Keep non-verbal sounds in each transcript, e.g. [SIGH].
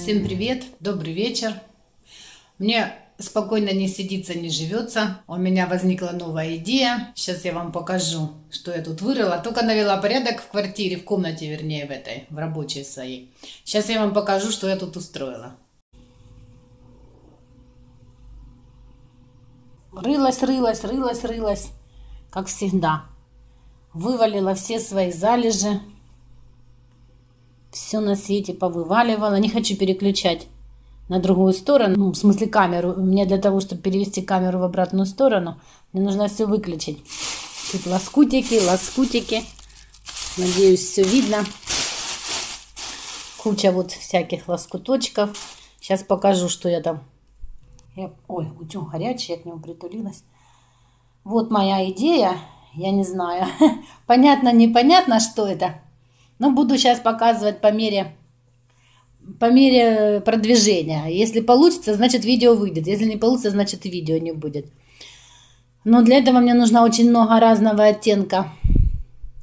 Всем привет, добрый вечер. Мне спокойно не сидится, не живется. У меня возникла новая идея. Сейчас я вам покажу, что я тут вырыла. Только навела порядок в квартире, в комнате, вернее, в этой, в рабочей своей. Сейчас я вам покажу, что я тут устроила. Рылась, рылась, рылась, рылась, как всегда. Вывалила все свои залежи. Все на свете повываливала. Не хочу переключать на другую сторону, ну, в смысле камеру. Мне для того, чтобы перевести камеру в обратную сторону, мне нужно все выключить. Тут лоскутики, лоскутики. Надеюсь, все видно. Куча вот всяких лоскуточков. Сейчас покажу, что я там. Я... Ой, утюг горячий, я к нему притулилась. Вот моя идея. Я не знаю. [LAUGHS] Понятно, непонятно, что это. Но буду сейчас показывать по мере по мере продвижения. Если получится, значит видео выйдет. Если не получится, значит видео не будет. Но для этого мне нужно очень много разного оттенка.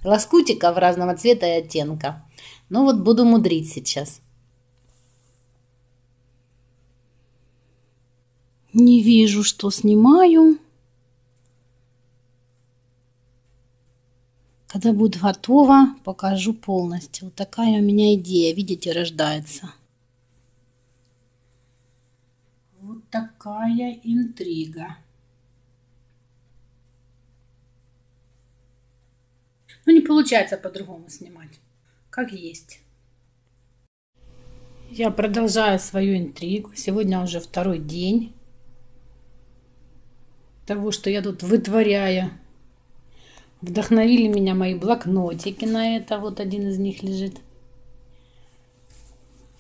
Лоскутиков разного цвета и оттенка. Ну вот буду мудрить сейчас. Не вижу, что снимаю. Когда будет готово, покажу полностью. Вот такая у меня идея, видите, рождается. Вот такая интрига. Ну, не получается по-другому снимать. Как есть. Я продолжаю свою интригу. Сегодня уже второй день того, что я тут вытворяю. Вдохновили меня мои блокнотики на это. Вот один из них лежит.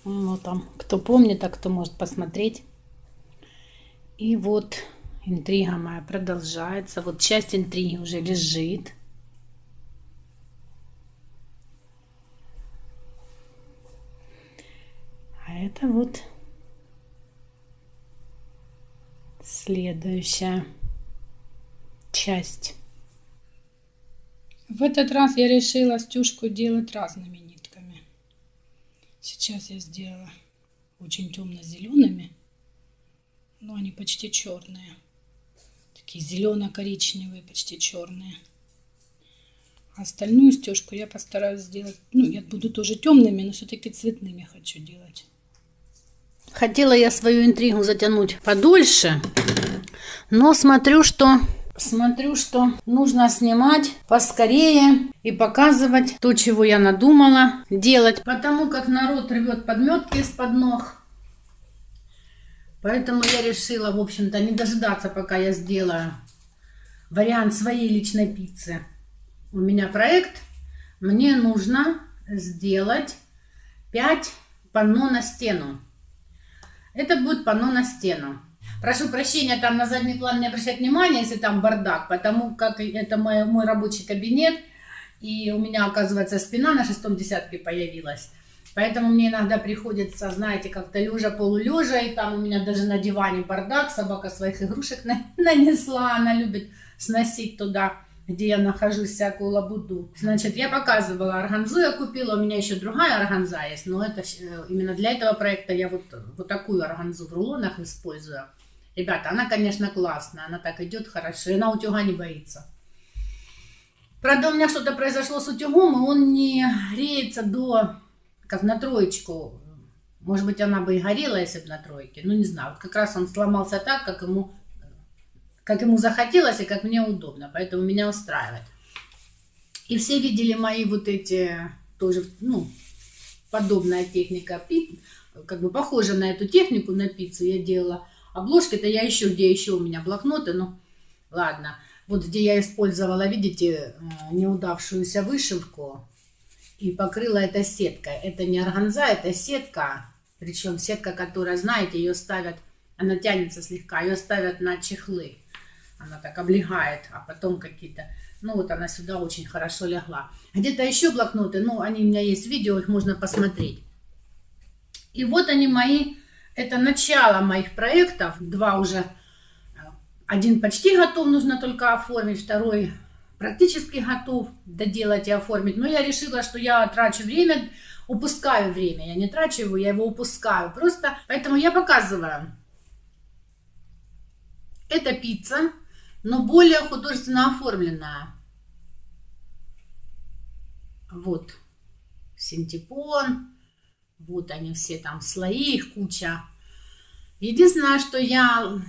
Ну, там, кто помнит, а кто может посмотреть. И вот интрига моя продолжается. Вот часть интриги уже лежит. А это вот следующая часть. В этот раз я решила стюжку делать разными нитками. Сейчас я сделала очень темно-зелеными, но они почти черные. Такие зелено-коричневые, почти черные. А остальную стежку я постараюсь сделать, ну, я буду тоже темными, но все-таки цветными хочу делать. Хотела я свою интригу затянуть подольше, но смотрю, что смотрю, что нужно снимать поскорее и показывать то, чего я надумала делать. Потому как народ рвет подметки из-под ног. Поэтому я решила, в общем-то, не дожидаться, пока я сделаю вариант своей личной пиццы. У меня проект. Мне нужно сделать 5 панно на стену. Это будет панно на стену. Прошу прощения, там на задний план не обращать внимания, если там бардак, потому как это мой, мой рабочий кабинет, и у меня, оказывается, спина на шестом десятке появилась. Поэтому мне иногда приходится, знаете, как-то лежа, полулежа, и там у меня даже на диване бардак, собака своих игрушек [LAUGHS] нанесла, она любит сносить туда, где я нахожусь, всякую лабуду. Значит, я показывала органзу, я купила, у меня еще другая органза есть, но это э, именно для этого проекта я вот, вот такую органзу в рулонах использую. Ребята, она, конечно, классная, она так идет хорошо, и она утюга не боится. Правда, у меня что-то произошло с утюгом, и он не греется до, как на троечку. Может быть, она бы и горела, если бы на тройке. Ну, не знаю. Вот как раз он сломался так, как ему, как ему захотелось и как мне удобно. Поэтому меня устраивает. И все видели мои вот эти, тоже, ну, подобная техника, как бы похожа на эту технику, на пиццу я делала Обложки-то я еще, где еще у меня блокноты, ну ладно. Вот где я использовала, видите, э, неудавшуюся вышивку и покрыла это сеткой. Это не органза, это сетка. Причем сетка, которая, знаете, ее ставят, она тянется слегка, ее ставят на чехлы. Она так облегает, а потом какие-то... Ну вот она сюда очень хорошо легла. Где-то еще блокноты, ну они у меня есть видео, их можно посмотреть. И вот они мои это начало моих проектов. Два уже, один почти готов, нужно только оформить, второй практически готов доделать и оформить. Но я решила, что я трачу время, упускаю время. Я не трачу его, я его упускаю. Просто поэтому я показываю. Это пицца, но более художественно оформленная. Вот синтепон. Вот они все там слои, их куча. Единственное, что я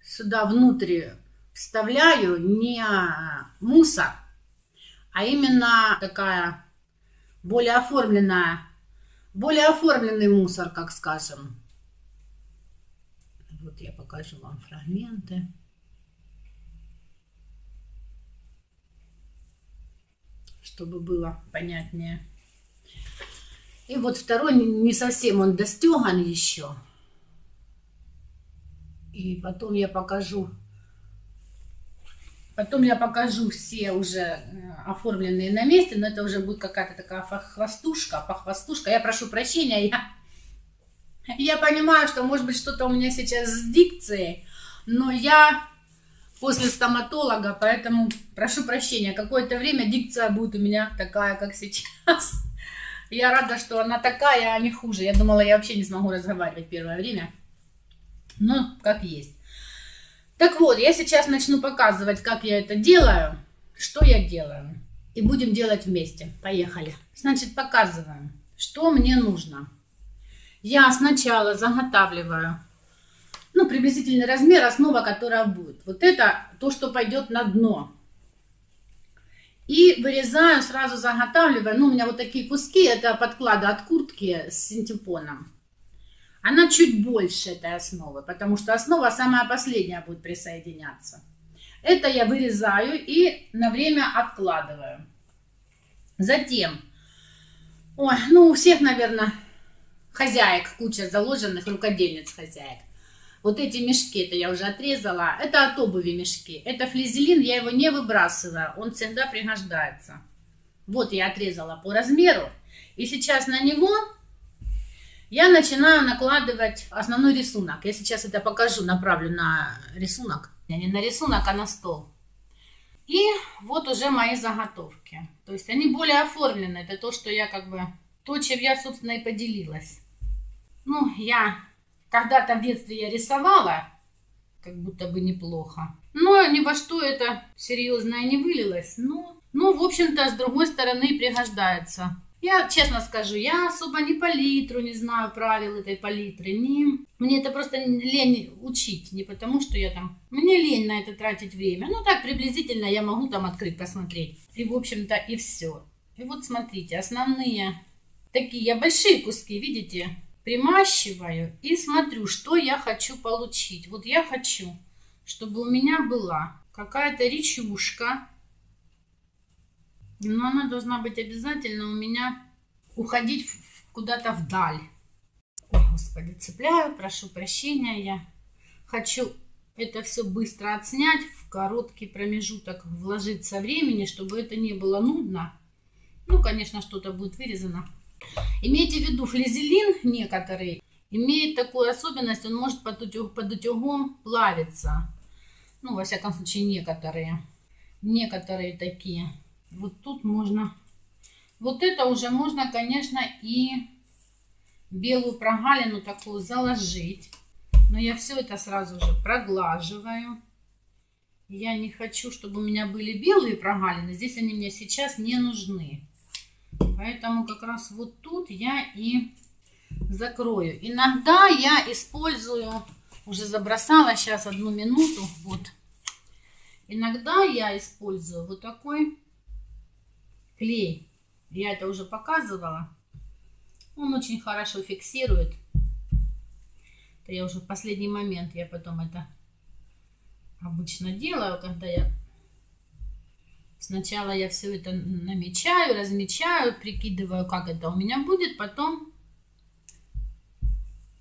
сюда внутрь вставляю не мусор, а именно такая более оформленная, более оформленный мусор, как скажем. Вот я покажу вам фрагменты. чтобы было понятнее. И вот второй не совсем он достеган еще. И потом я покажу, потом я покажу все уже э, оформленные на месте, но это уже будет какая-то такая хвостушка, похвостушка. Я прошу прощения, я, я понимаю, что может быть что-то у меня сейчас с дикцией, но я после стоматолога, поэтому прошу прощения, какое-то время дикция будет у меня такая, как сейчас. Я рада, что она такая, а не хуже. Я думала, я вообще не смогу разговаривать первое время. Но как есть. Так вот, я сейчас начну показывать, как я это делаю, что я делаю. И будем делать вместе. Поехали. Значит, показываем, что мне нужно. Я сначала заготавливаю ну, приблизительный размер, основа, которая будет. Вот это то, что пойдет на дно. И вырезаю, сразу заготавливаю. Ну, у меня вот такие куски, это подклады от куртки с синтепоном. Она чуть больше этой основы, потому что основа самая последняя будет присоединяться. Это я вырезаю и на время откладываю. Затем, ой, ну у всех, наверное, хозяек куча заложенных, рукодельниц хозяек. Вот эти мешки, это я уже отрезала, это от обуви мешки. Это флизелин, я его не выбрасываю, он всегда пригождается. Вот я отрезала по размеру. И сейчас на него я начинаю накладывать основной рисунок. Я сейчас это покажу, направлю на рисунок. Не на рисунок, а на стол. И вот уже мои заготовки. То есть они более оформлены. Это то, что я как бы... То, чем я, собственно, и поделилась. Ну, я когда-то в детстве я рисовала, как будто бы неплохо. Но ни во что это серьезное не вылилось. Но, ну, в общем-то, с другой стороны пригождается. Я честно скажу, я особо не палитру не знаю правил этой палитры. Не... Мне это просто лень учить. Не потому, что я там... Мне лень на это тратить время. Ну, так приблизительно я могу там открыть, посмотреть. И, в общем-то, и все. И вот смотрите, основные такие большие куски, видите? Примащиваю и смотрю, что я хочу получить. Вот я хочу, чтобы у меня была какая-то речушка, но она должна быть обязательно у меня уходить куда-то вдаль. Ой, господи, цепляю, прошу прощения, я хочу это все быстро отснять, в короткий промежуток вложиться времени, чтобы это не было нудно. Ну, конечно, что-то будет вырезано. Имейте в виду, флизелин некоторые имеет такую особенность, он может под, утюг, под утюгом плавиться. Ну, во всяком случае, некоторые. Некоторые такие. Вот тут можно... Вот это уже можно, конечно, и белую прогалину такую заложить. Но я все это сразу же проглаживаю. Я не хочу, чтобы у меня были белые прогалины. Здесь они мне сейчас не нужны. Поэтому как раз вот тут я и закрою. Иногда я использую, уже забросала сейчас одну минуту, вот. Иногда я использую вот такой клей. Я это уже показывала. Он очень хорошо фиксирует. Это я уже в последний момент, я потом это обычно делаю, когда я Сначала я все это намечаю, размечаю, прикидываю, как это у меня будет, потом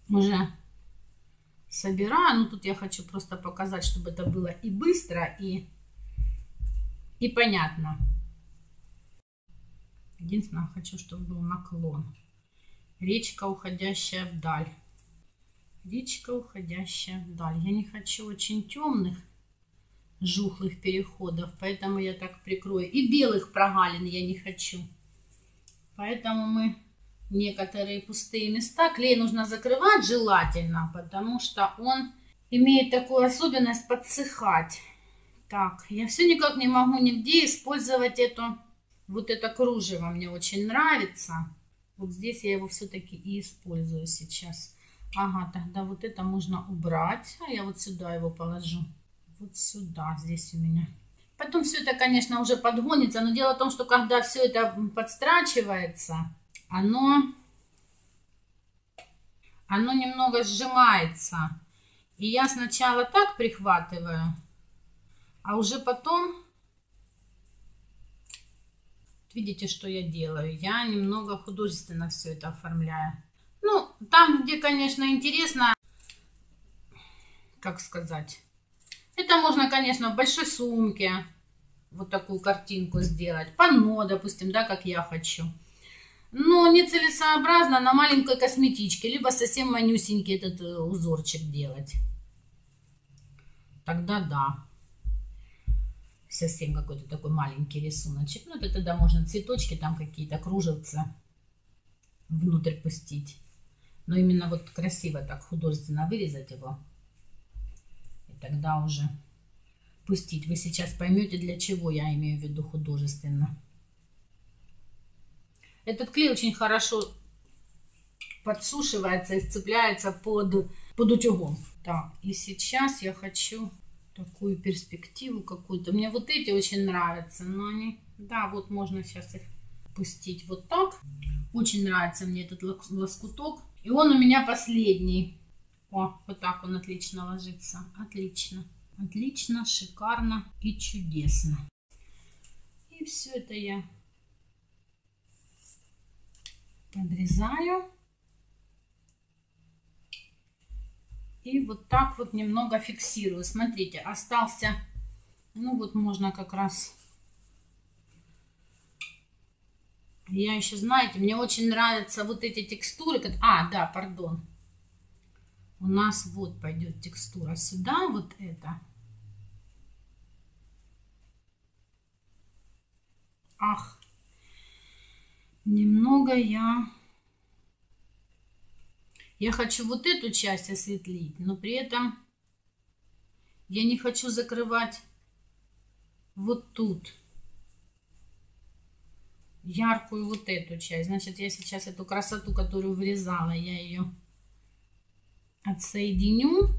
уже собираю. Ну, тут я хочу просто показать, чтобы это было и быстро, и, и понятно. Единственное, хочу, чтобы был наклон. Речка, уходящая вдаль. Речка, уходящая вдаль. Я не хочу очень темных жухлых переходов. Поэтому я так прикрою. И белых прогалин я не хочу. Поэтому мы некоторые пустые места. Клей нужно закрывать желательно, потому что он имеет такую особенность подсыхать. Так, я все никак не могу нигде использовать эту, вот это кружево. Мне очень нравится. Вот здесь я его все-таки и использую сейчас. Ага, тогда вот это можно убрать. А я вот сюда его положу. Вот сюда, здесь у меня. Потом все это, конечно, уже подгонится. Но дело в том, что когда все это подстрачивается, оно, оно немного сжимается. И я сначала так прихватываю, а уже потом, видите, что я делаю? Я немного художественно все это оформляю. Ну, там, где, конечно, интересно, как сказать, это можно, конечно, в большой сумке вот такую картинку сделать. Панно, допустим, да, как я хочу. Но нецелесообразно на маленькой косметичке, либо совсем манюсенький этот э, узорчик делать. Тогда да совсем какой-то такой маленький рисуночек. Ну, это тогда можно цветочки там какие-то, кружевца внутрь пустить. Но именно вот красиво так художественно вырезать его. Тогда уже пустить. Вы сейчас поймете, для чего я имею в виду художественно. Этот клей очень хорошо подсушивается и сцепляется под, под утюгом. Так, и сейчас я хочу такую перспективу какую-то. Мне вот эти очень нравятся, но они... Да, вот можно сейчас их пустить вот так. Очень нравится мне этот лоскуток. И он у меня последний. О, вот так он отлично ложится. Отлично. Отлично, шикарно и чудесно. И все это я подрезаю. И вот так вот немного фиксирую. Смотрите, остался, ну вот можно как раз... Я еще, знаете, мне очень нравятся вот эти текстуры. А, да, пардон. У нас вот пойдет текстура сюда, вот это. Ах, немного я я хочу вот эту часть осветлить, но при этом я не хочу закрывать вот тут яркую вот эту часть. Значит, я сейчас эту красоту, которую вырезала, я ее отсоединю.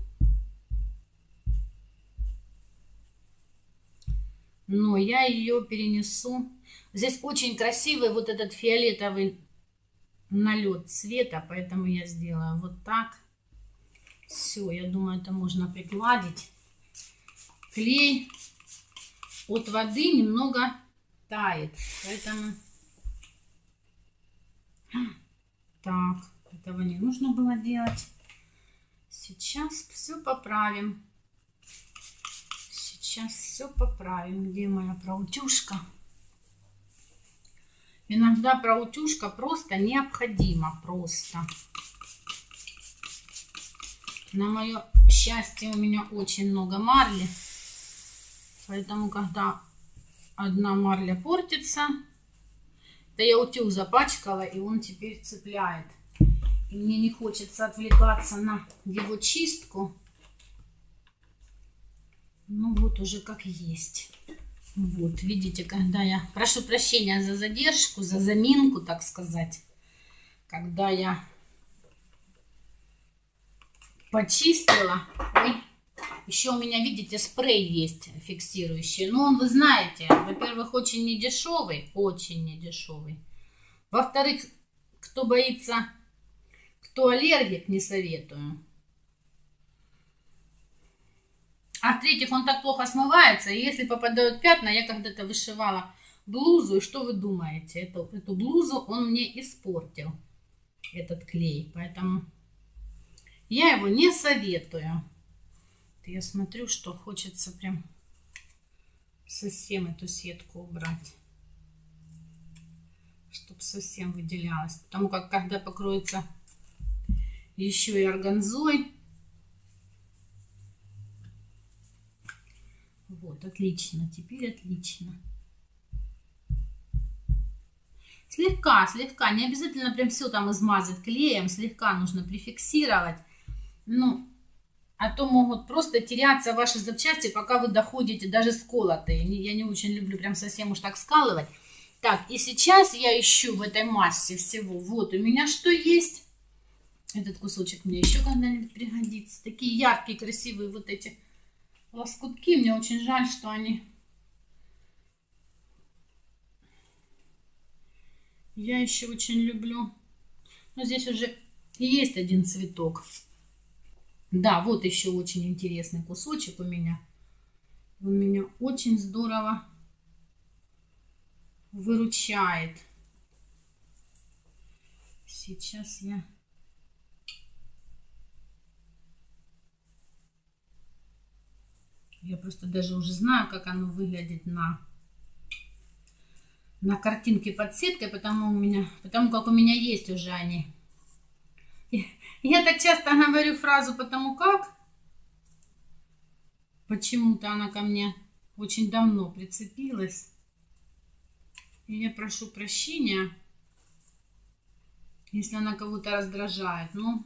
Но я ее перенесу. Здесь очень красивый вот этот фиолетовый налет цвета, поэтому я сделаю вот так. Все, я думаю, это можно пригладить. Клей от воды немного тает, поэтому... Так, этого не нужно было делать. Сейчас все поправим. Сейчас все поправим. Где моя проутюжка? Иногда проутюжка просто необходима, просто. На мое счастье у меня очень много марли. Поэтому, когда одна марля портится, то я утюг запачкала, и он теперь цепляет. И мне не хочется отвлекаться на его чистку. Ну вот уже как есть. Вот, видите, когда я... Прошу прощения за задержку, за заминку, так сказать. Когда я почистила. Ой, еще у меня, видите, спрей есть фиксирующий. Но он, вы знаете, во-первых, очень недешевый. Очень недешевый. Во-вторых, кто боится, кто аллергик, не советую. А в-третьих, он так плохо смывается. И если попадают пятна, я когда-то вышивала блузу. И что вы думаете? Эту, эту блузу он мне испортил, этот клей. Поэтому я его не советую. Я смотрю, что хочется прям совсем эту сетку убрать. Чтобы совсем выделялась. Потому как когда покроется еще и органзой, Вот, отлично, теперь отлично. Слегка, слегка, не обязательно прям все там измазать клеем, слегка нужно прификсировать. Ну, а то могут просто теряться ваши запчасти, пока вы доходите, даже сколотые. Я не очень люблю прям совсем уж так скалывать. Так, и сейчас я ищу в этой массе всего. Вот у меня что есть. Этот кусочек мне еще когда-нибудь пригодится. Такие яркие, красивые вот эти лоскутки. Мне очень жаль, что они... Я еще очень люблю. Но здесь уже есть один цветок. Да, вот еще очень интересный кусочек у меня. Он меня очень здорово выручает. Сейчас я... Я просто даже уже знаю, как оно выглядит на, на картинке под сеткой, потому, у меня, потому как у меня есть уже они я так часто говорю фразу «потому как». Почему-то она ко мне очень давно прицепилась. И я прошу прощения, если она кого-то раздражает. Ну,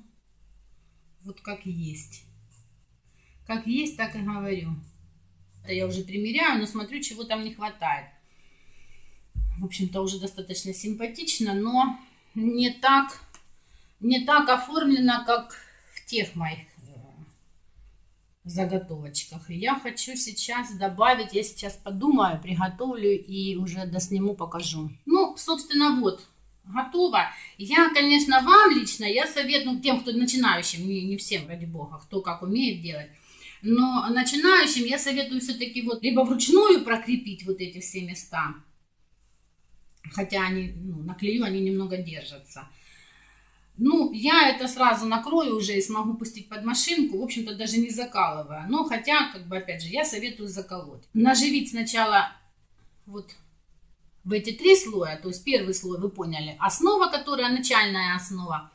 вот как есть. Как есть, так и говорю. Это я уже примеряю, но смотрю, чего там не хватает. В общем-то, уже достаточно симпатично, но не так не так оформлено, как в тех моих э, заготовочках. Я хочу сейчас добавить, я сейчас подумаю, приготовлю и уже досниму, покажу. Ну, собственно, вот, готово. Я, конечно, вам лично, я советую тем, кто начинающим, не, не всем, ради бога, кто как умеет делать, но начинающим я советую все-таки вот либо вручную прокрепить вот эти все места, хотя они, ну, на клею они немного держатся, ну, я это сразу накрою уже и смогу пустить под машинку, в общем-то, даже не закалывая. Но хотя, как бы, опять же, я советую заколоть. Наживить сначала вот в эти три слоя, то есть первый слой, вы поняли, основа, которая начальная основа.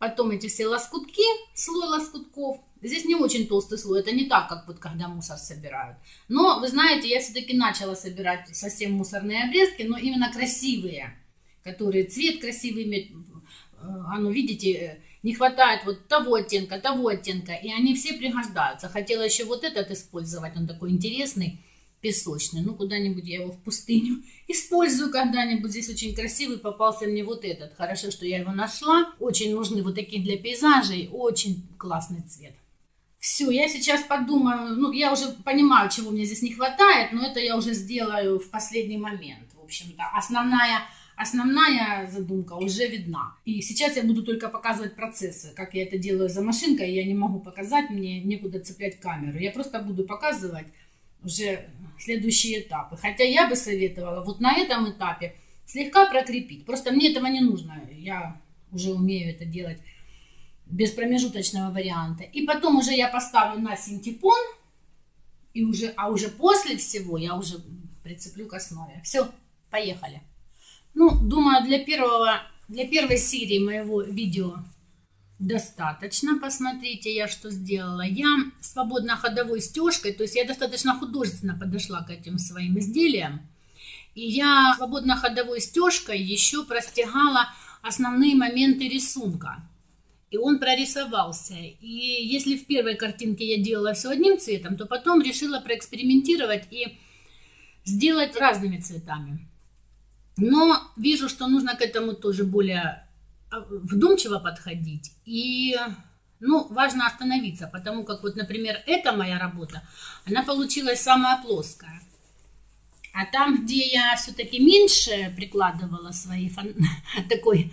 Потом эти все лоскутки, слой лоскутков. Здесь не очень толстый слой, это не так, как вот когда мусор собирают. Но, вы знаете, я все-таки начала собирать совсем мусорные обрезки, но именно красивые, которые цвет красивый имеют, оно, а, ну, видите, э, не хватает вот того оттенка, того оттенка, и они все пригождаются. Хотела еще вот этот использовать, он такой интересный, песочный. Ну, куда-нибудь я его в пустыню [LAUGHS] использую когда-нибудь. Здесь очень красивый попался мне вот этот. Хорошо, что я его нашла. Очень нужны вот такие для пейзажей. Очень классный цвет. Все, я сейчас подумаю, ну, я уже понимаю, чего мне здесь не хватает, но это я уже сделаю в последний момент. В общем-то, основная основная задумка уже видна. И сейчас я буду только показывать процессы, как я это делаю за машинкой, я не могу показать, мне некуда цеплять камеру. Я просто буду показывать уже следующие этапы. Хотя я бы советовала вот на этом этапе слегка прокрепить. Просто мне этого не нужно, я уже умею это делать без промежуточного варианта. И потом уже я поставлю на синтепон, и уже, а уже после всего я уже прицеплю к основе. Все, поехали. Ну, думаю, для, первого, для первой серии моего видео достаточно. Посмотрите, я что сделала. Я свободно ходовой стежкой, то есть я достаточно художественно подошла к этим своим изделиям. И я свободно ходовой стежкой еще простягала основные моменты рисунка. И он прорисовался. И если в первой картинке я делала все одним цветом, то потом решила проэкспериментировать и сделать разными цветами. Но вижу, что нужно к этому тоже более вдумчиво подходить. И ну, важно остановиться, потому как вот, например, эта моя работа, она получилась самая плоская. А там, где я все-таки меньше прикладывала свои фан... [LAUGHS] такой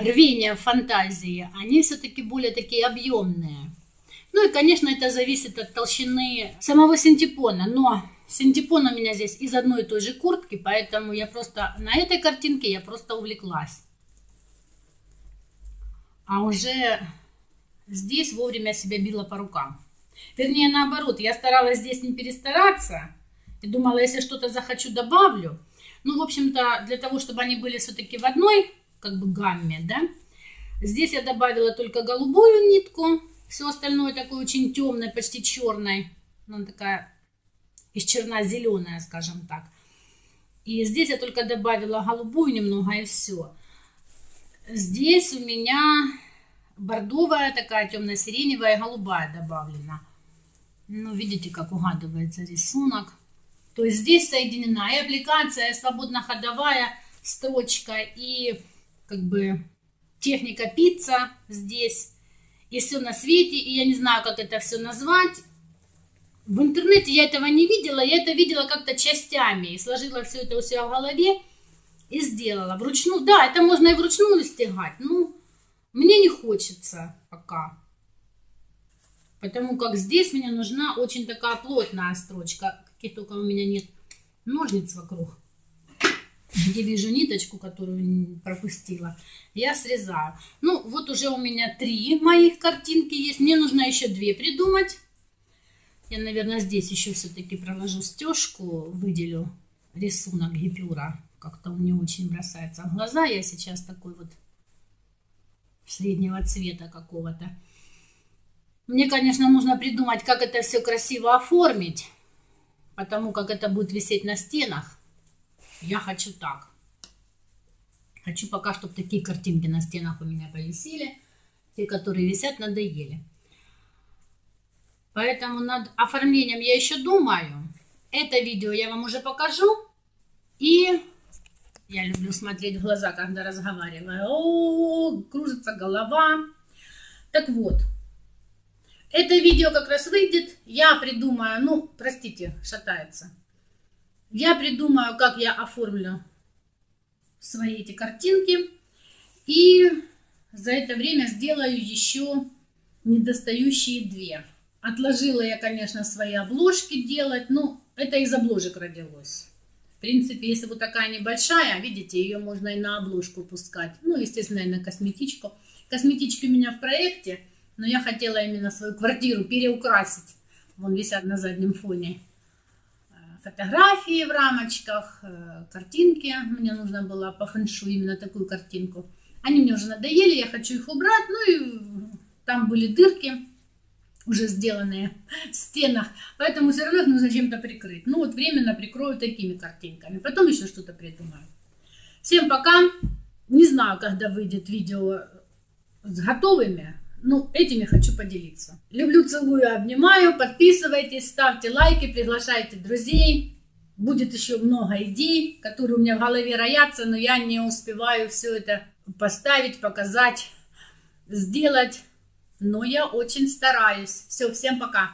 рвения фантазии, они все-таки более такие объемные. Ну и, конечно, это зависит от толщины самого синтепона, но Синтепон у меня здесь из одной и той же куртки, поэтому я просто на этой картинке я просто увлеклась. А уже здесь вовремя себя била по рукам. Вернее, наоборот, я старалась здесь не перестараться. И думала, если что-то захочу, добавлю. Ну, в общем-то, для того, чтобы они были все-таки в одной, как бы, гамме, да. Здесь я добавила только голубую нитку. Все остальное такое очень темное, почти черное. Она такая из черно-зеленая, скажем так. И здесь я только добавила голубую немного и все. Здесь у меня бордовая такая темно-сиреневая голубая добавлена. Ну, видите, как угадывается рисунок. То есть здесь соединена и аппликация, и свободно-ходовая строчка, и как бы техника пицца здесь, и все на свете, и я не знаю, как это все назвать. В интернете я этого не видела, я это видела как-то частями, и сложила все это у себя в голове, и сделала. Вручную, да, это можно и вручную стягать, ну, мне не хочется пока. Потому как здесь мне нужна очень такая плотная строчка, каких только у меня нет ножниц вокруг. Где вижу ниточку, которую пропустила, я срезаю. Ну, вот уже у меня три моих картинки есть. Мне нужно еще две придумать. Я, наверное, здесь еще все-таки проложу стежку, выделю рисунок гипюра. Как-то он не очень бросается в глаза. Я сейчас такой вот среднего цвета какого-то. Мне, конечно, нужно придумать, как это все красиво оформить, потому как это будет висеть на стенах. Я хочу так. Хочу пока, чтобы такие картинки на стенах у меня повисели. Те, которые висят, надоели. Поэтому над оформлением я еще думаю. Это видео я вам уже покажу. И я люблю смотреть в глаза, когда разговариваю. О, кружится голова. Так вот, это видео как раз выйдет. Я придумаю, ну, простите, шатается. Я придумаю, как я оформлю свои эти картинки. И за это время сделаю еще недостающие две. Отложила я, конечно, свои обложки делать. Ну, это из обложек родилось. Принципе, если вот такая небольшая, видите, ее можно и на обложку пускать. Ну, естественно, и на косметичку. Косметички у меня в проекте, но я хотела именно свою квартиру переукрасить. Вон висят на заднем фоне э, фотографии в рамочках, э, картинки. Мне нужно было по фэншу именно такую картинку. Они мне уже надоели, я хочу их убрать. Ну и там были дырки уже сделанные в стенах, поэтому все равно их нужно чем-то прикрыть. Ну вот временно прикрою такими картинками, потом еще что-то придумаю. Всем пока. Не знаю, когда выйдет видео с готовыми, но этими хочу поделиться. Люблю, целую, обнимаю. Подписывайтесь, ставьте лайки, приглашайте друзей. Будет еще много идей, которые у меня в голове роятся, но я не успеваю все это поставить, показать, сделать но я очень стараюсь. Все, всем пока.